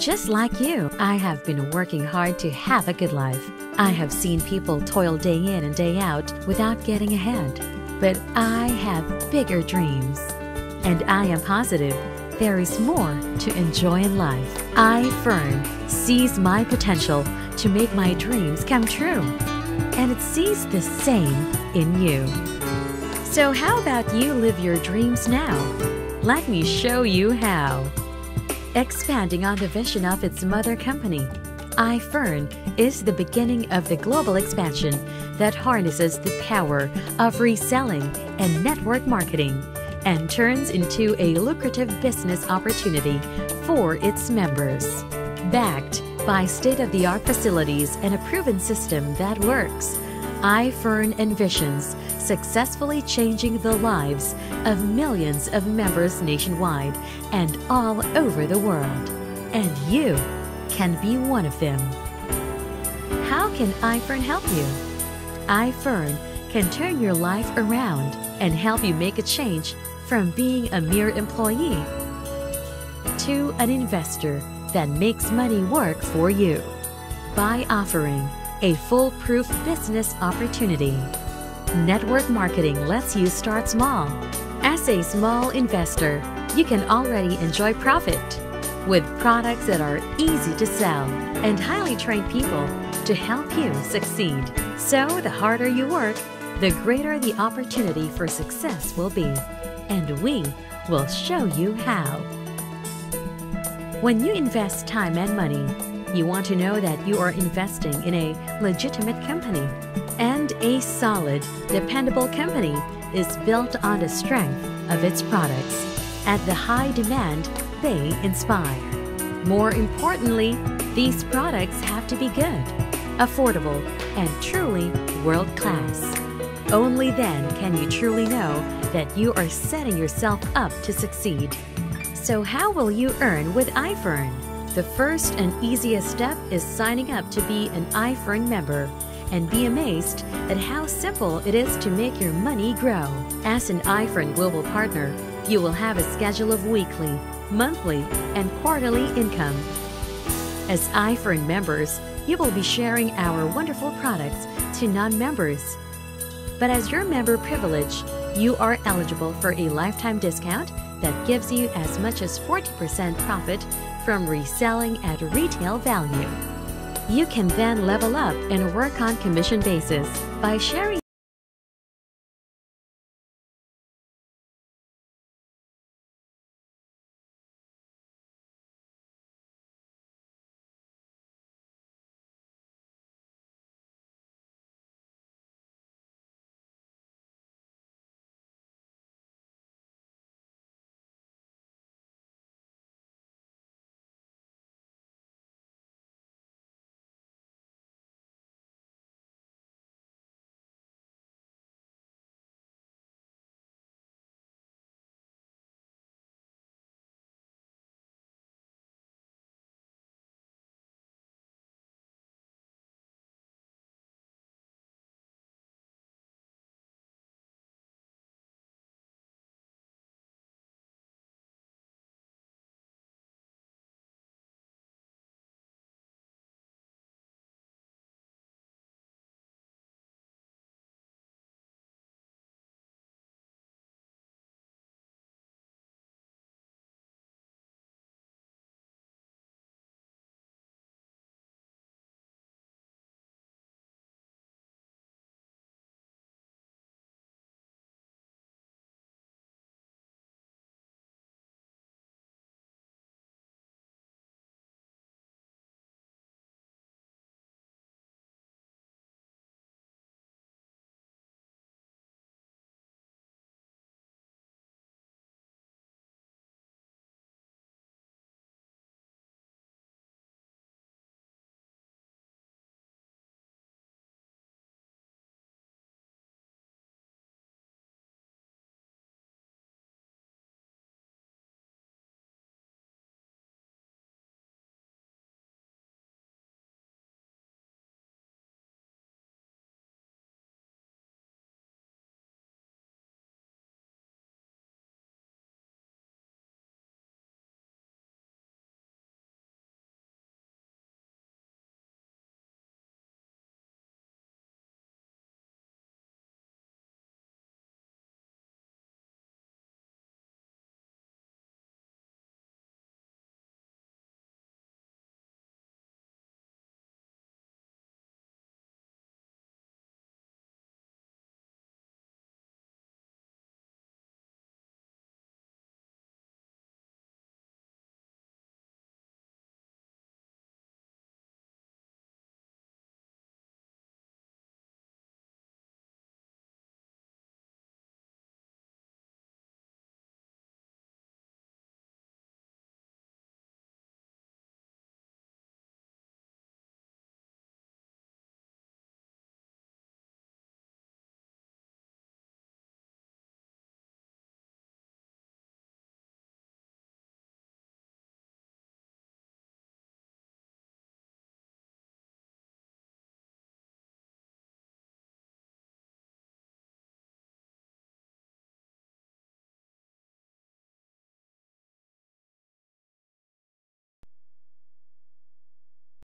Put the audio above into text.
Just like you, I have been working hard to have a good life. I have seen people toil day in and day out without getting ahead. But I have bigger dreams. And I am positive there is more to enjoy in life. I, Fern, sees my potential to make my dreams come true. And it sees the same in you. So, how about you live your dreams now? Let me show you how. Expanding on the vision of its mother company, iFern is the beginning of the global expansion that harnesses the power of reselling and network marketing and turns into a lucrative business opportunity for its members. Backed by state of the art facilities and a proven system that works, iFern envisions successfully changing the lives of millions of members nationwide and all over the world. And you can be one of them. How can iFern help you? iFern can turn your life around and help you make a change from being a mere employee to an investor that makes money work for you by offering a foolproof business opportunity. Network marketing lets you start small. As a small investor, you can already enjoy profit with products that are easy to sell and highly trained people to help you succeed. So, the harder you work, the greater the opportunity for success will be. And we will show you how. When you invest time and money, you want to know that you are investing in a legitimate company. And a solid, dependable company is built on the strength of its products. At the high demand, they inspire. More importantly, these products have to be good, affordable, and truly world class. Only then can you truly know that you are setting yourself up to succeed. So, how will you earn with iFern? The first and easiest step is signing up to be an iFern member and be amazed at how simple it is to make your money grow. As an iFern Global Partner, you will have a schedule of weekly, monthly, and quarterly income. As iFern members, you will be sharing our wonderful products to non members. But as your member privilege, you are eligible for a lifetime discount that gives you as much as 40% profit from reselling at retail value. You can then level up and work on commission basis by sharing